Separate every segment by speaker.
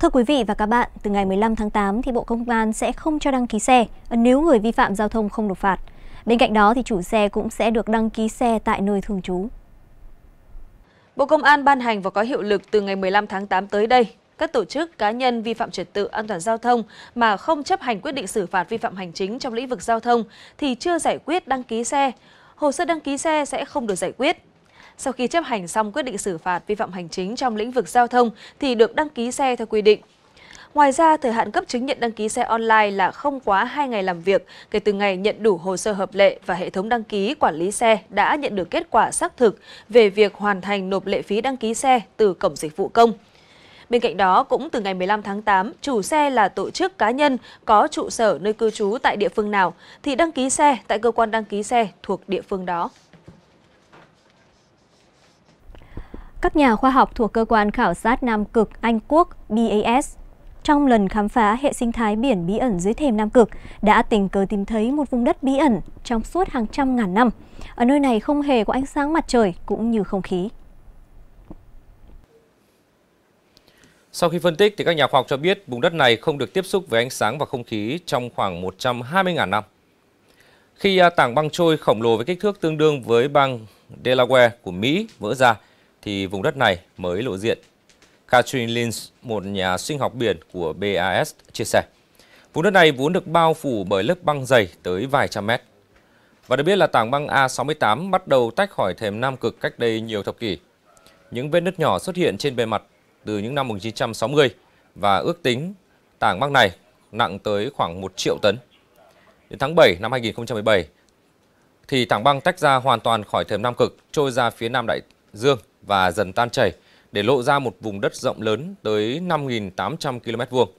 Speaker 1: Thưa quý vị và các bạn, từ ngày 15 tháng 8 thì Bộ Công an sẽ không cho đăng ký xe nếu người vi phạm giao thông không nộp phạt. Bên cạnh đó thì chủ xe cũng sẽ được đăng ký xe tại nơi thường trú.
Speaker 2: Bộ Công an ban hành và có hiệu lực từ ngày 15 tháng 8 tới đây. Các tổ chức cá nhân vi phạm trật tự an toàn giao thông mà không chấp hành quyết định xử phạt vi phạm hành chính trong lĩnh vực giao thông thì chưa giải quyết đăng ký xe. Hồ sơ đăng ký xe sẽ không được giải quyết. Sau khi chấp hành xong quyết định xử phạt vi phạm hành chính trong lĩnh vực giao thông thì được đăng ký xe theo quy định. Ngoài ra, thời hạn cấp chứng nhận đăng ký xe online là không quá 2 ngày làm việc kể từ ngày nhận đủ hồ sơ hợp lệ và hệ thống đăng ký quản lý xe đã nhận được kết quả xác thực về việc hoàn thành nộp lệ phí đăng ký xe từ Cổng Dịch vụ Công. Bên cạnh đó, cũng từ ngày 15 tháng 8, chủ xe là tổ chức cá nhân có trụ sở nơi cư trú tại địa phương nào thì đăng ký xe tại cơ quan đăng ký xe thuộc địa phương đó.
Speaker 1: Các nhà khoa học thuộc cơ quan khảo sát Nam Cực, Anh Quốc BAS trong lần khám phá hệ sinh thái biển bí ẩn dưới thềm Nam Cực, đã tình cờ tìm thấy một vùng đất bí ẩn trong suốt hàng trăm ngàn năm. Ở nơi này không hề có ánh sáng mặt trời cũng như không khí.
Speaker 3: Sau khi phân tích thì các nhà khoa học cho biết vùng đất này không được tiếp xúc với ánh sáng và không khí trong khoảng 120.000 năm. Khi à, tảng băng trôi khổng lồ với kích thước tương đương với bang Delaware của Mỹ vỡ ra thì vùng đất này mới lộ diện. Catherine Lins, một nhà sinh học biển của BAS, chia sẻ. Vùng đất này vốn được bao phủ bởi lớp băng dày tới vài trăm mét. Và được biết là tảng băng A68 bắt đầu tách khỏi thềm Nam Cực cách đây nhiều thập kỷ. Những vết nứt nhỏ xuất hiện trên bề mặt từ những năm 1960 và ước tính tảng băng này nặng tới khoảng 1 triệu tấn. Đến tháng 7 năm 2017 thì tảng băng tách ra hoàn toàn khỏi thềm Nam Cực, trôi ra phía Nam Đại Dương và dần tan chảy, để lộ ra một vùng đất rộng lớn tới 5.800 km vuông.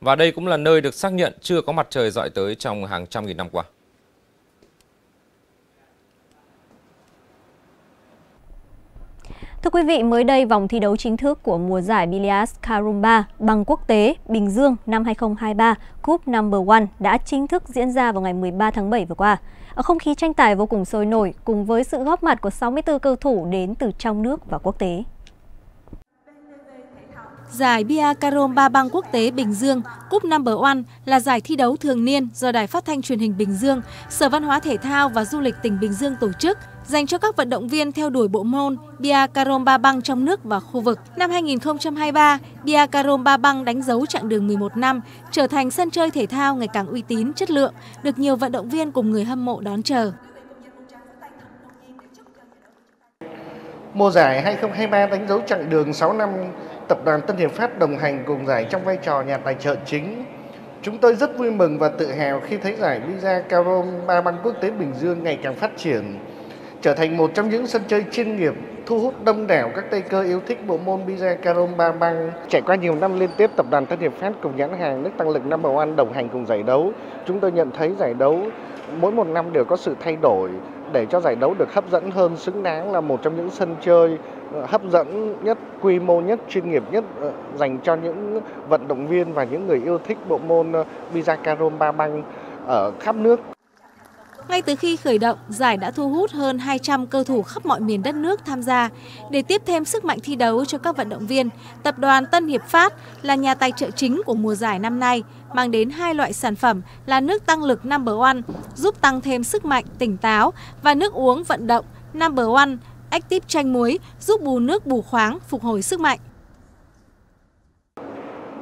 Speaker 3: Và đây cũng là nơi được xác nhận chưa có mặt trời dọi tới trong hàng trăm nghìn năm qua.
Speaker 1: Thưa quý vị, mới đây vòng thi đấu chính thức của mùa giải Bilias Karumba bằng quốc tế Bình Dương năm 2023 Cup Number One đã chính thức diễn ra vào ngày 13 tháng 7 vừa qua. Ở không khí tranh tài vô cùng sôi nổi cùng với sự góp mặt của 64 cầu thủ đến từ trong nước và quốc tế.
Speaker 4: Giải Bia Carom Ba Bang Quốc tế Bình Dương Cúp Number One là giải thi đấu thường niên do Đài Phát thanh Truyền hình Bình Dương, Sở Văn hóa Thể thao và Du lịch tỉnh Bình Dương tổ chức dành cho các vận động viên theo đuổi bộ môn Bia Carom Ba Bang trong nước và khu vực. Năm 2023, Bia Carom Ba Bang đánh dấu chặng đường 11 năm, trở thành sân chơi thể thao ngày càng uy tín, chất lượng, được nhiều vận động viên cùng người hâm mộ đón chờ.
Speaker 5: Mùa giải 2023 đánh dấu chặng đường 6 năm tập đoàn Tân Hiệp Phát đồng hành cùng giải trong vai trò nhà tài trợ chính. Chúng tôi rất vui mừng và tự hào khi thấy giải Visa Carom Ba Băng Quốc tế Bình Dương ngày càng phát triển, trở thành một trong những sân chơi chuyên nghiệp thu hút đông đảo các tay cơ yêu thích bộ môn Visa Carom Ba Băng. Trải qua nhiều năm liên tiếp, tập đoàn Tân Hiệp Phát cùng nhãn hàng nước tăng lực number one đồng hành cùng giải đấu. Chúng tôi nhận thấy giải đấu mỗi một năm đều có sự thay đổi để cho giải đấu được hấp dẫn hơn xứng đáng là một trong những sân chơi ờ, hấp dẫn nhất, quy mô nhất, chuyên nghiệp nhất ờ, dành cho những vận động viên và những người yêu thích bộ môn ờ, Visa Carom Ba Băng ở khắp nước.
Speaker 4: Ngay từ khi khởi động, giải đã thu hút hơn 200 cầu thủ khắp mọi miền đất nước tham gia. Để tiếp thêm sức mạnh thi đấu cho các vận động viên, tập đoàn Tân Hiệp Phát là nhà tài trợ chính của mùa giải năm nay, mang đến hai loại sản phẩm là nước tăng lực Number One, giúp tăng thêm sức mạnh, tỉnh táo và nước uống vận động Number One, Active chanh muối, giúp bù nước bù khoáng, phục hồi sức mạnh.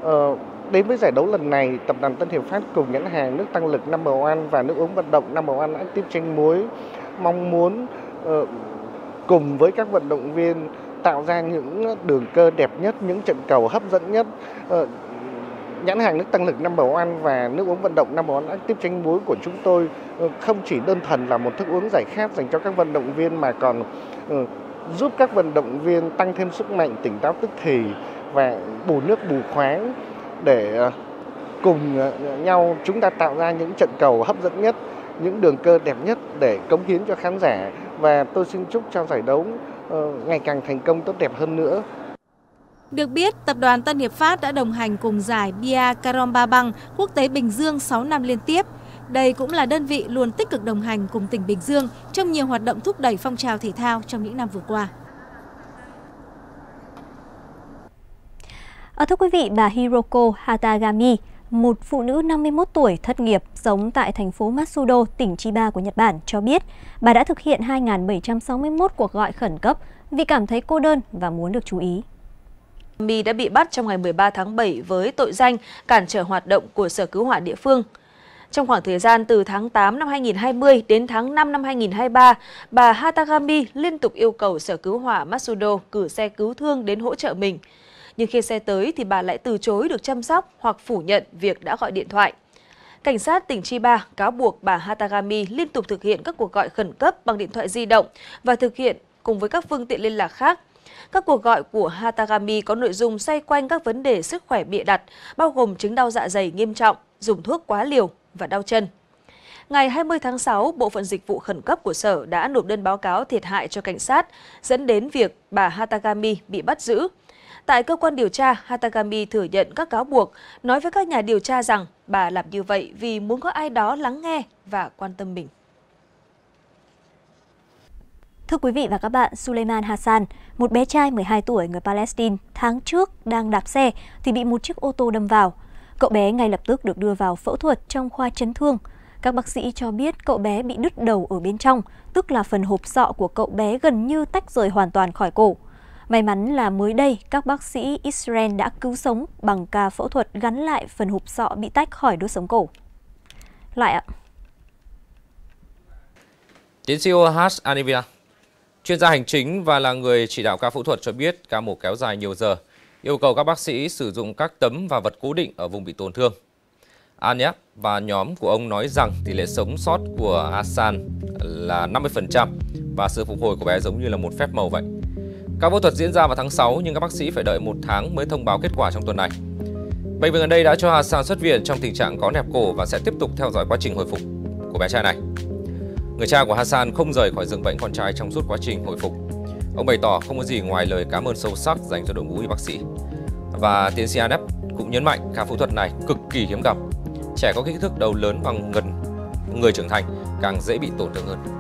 Speaker 5: Ờ, Đến với giải đấu lần này, tập đoàn Tân Hiệp Phát cùng nhãn hàng nước tăng lực Number One và nước uống vận động Number One Active chanh muối mong muốn uh, cùng với các vận động viên tạo ra những đường cơ đẹp nhất, những trận cầu hấp dẫn nhất. Uh, nhãn hàng nước tăng lực Number One và nước uống vận động Number One Active chanh muối của chúng tôi ờ, không chỉ đơn thuần là một thức uống giải khát dành cho các vận động viên mà còn ờ, giúp các vận động viên tăng thêm sức mạnh, tỉnh táo tức thì và bù nước bù khoáng để ờ, cùng nhau chúng ta tạo ra những trận cầu hấp dẫn nhất, những đường cơ đẹp nhất để cống hiến cho khán giả và tôi xin chúc cho giải đấu ngày càng thành công tốt đẹp hơn nữa.
Speaker 4: Được biết, tập đoàn Tân Hiệp Phát đã đồng hành cùng giải Bia Carom Ba Băng quốc tế Bình Dương 6 năm liên tiếp. Đây cũng là đơn vị luôn tích cực đồng hành cùng tỉnh Bình Dương trong nhiều hoạt động thúc đẩy phong trào thể thao trong những năm vừa qua.
Speaker 1: À, thưa quý vị, bà Hiroko Hatagami, một phụ nữ 51 tuổi thất nghiệp sống tại thành phố Matsudo, tỉnh Chiba của Nhật Bản cho biết bà đã thực hiện 2.761 cuộc gọi khẩn cấp vì cảm thấy cô đơn và muốn được chú ý.
Speaker 2: Mi đã bị bắt trong ngày 13 tháng 7 với tội danh cản trở hoạt động của Sở Cứu hỏa địa phương. Trong khoảng thời gian từ tháng 8 năm 2020 đến tháng 5 năm 2023, bà Hatagami liên tục yêu cầu Sở Cứu hỏa Matsudo cử xe cứu thương đến hỗ trợ mình. Nhưng khi xe tới thì bà lại từ chối được chăm sóc hoặc phủ nhận việc đã gọi điện thoại. Cảnh sát tỉnh Chiba cáo buộc bà Hatagami liên tục thực hiện các cuộc gọi khẩn cấp bằng điện thoại di động và thực hiện cùng với các phương tiện liên lạc khác các cuộc gọi của Hatagami có nội dung xoay quanh các vấn đề sức khỏe bịa đặt, bao gồm chứng đau dạ dày nghiêm trọng, dùng thuốc quá liều và đau chân. Ngày 20 tháng 6, Bộ phận Dịch vụ Khẩn cấp của Sở đã nộp đơn báo cáo thiệt hại cho cảnh sát, dẫn đến việc bà Hatagami bị bắt giữ. Tại cơ quan điều tra, Hatagami thừa nhận các cáo buộc, nói với các nhà điều tra rằng bà làm như vậy vì muốn có ai đó lắng nghe và quan tâm mình.
Speaker 1: Thưa quý vị và các bạn, Suleiman Hassan, một bé trai 12 tuổi người Palestine, tháng trước đang đạp xe thì bị một chiếc ô tô đâm vào. Cậu bé ngay lập tức được đưa vào phẫu thuật trong khoa chấn thương. Các bác sĩ cho biết cậu bé bị đứt đầu ở bên trong, tức là phần hộp sọ của cậu bé gần như tách rời hoàn toàn khỏi cổ. May mắn là mới đây, các bác sĩ Israel đã cứu sống bằng ca phẫu thuật gắn lại phần hộp sọ bị tách khỏi đốt sống cổ. Lại ạ.
Speaker 3: Tiến sĩ OH Anivia, chuyên gia hành chính và là người chỉ đạo ca phẫu thuật cho biết ca mổ kéo dài nhiều giờ, yêu cầu các bác sĩ sử dụng các tấm và vật cố định ở vùng bị tổn thương. Anya và nhóm của ông nói rằng tỷ lệ sống sót của Hassan là 50% và sự phục hồi của bé giống như là một phép màu vậy. Ca phẫu thuật diễn ra vào tháng 6 nhưng các bác sĩ phải đợi một tháng mới thông báo kết quả trong tuần này. Bệnh viện gần đây đã cho Hassan xuất viện trong tình trạng có nẹp cổ và sẽ tiếp tục theo dõi quá trình hồi phục của bé trai này. Người cha của Hassan không rời khỏi giường bệnh con trai trong suốt quá trình hồi phục. Ông bày tỏ không có gì ngoài lời cảm ơn sâu sắc dành cho đội ngũ y bác sĩ. Và tiến sĩ Anep cũng nhấn mạnh ca phẫu thuật này cực kỳ hiếm gặp. Trẻ có kích thước đầu lớn bằng gần người trưởng thành càng dễ bị tổn thương hơn.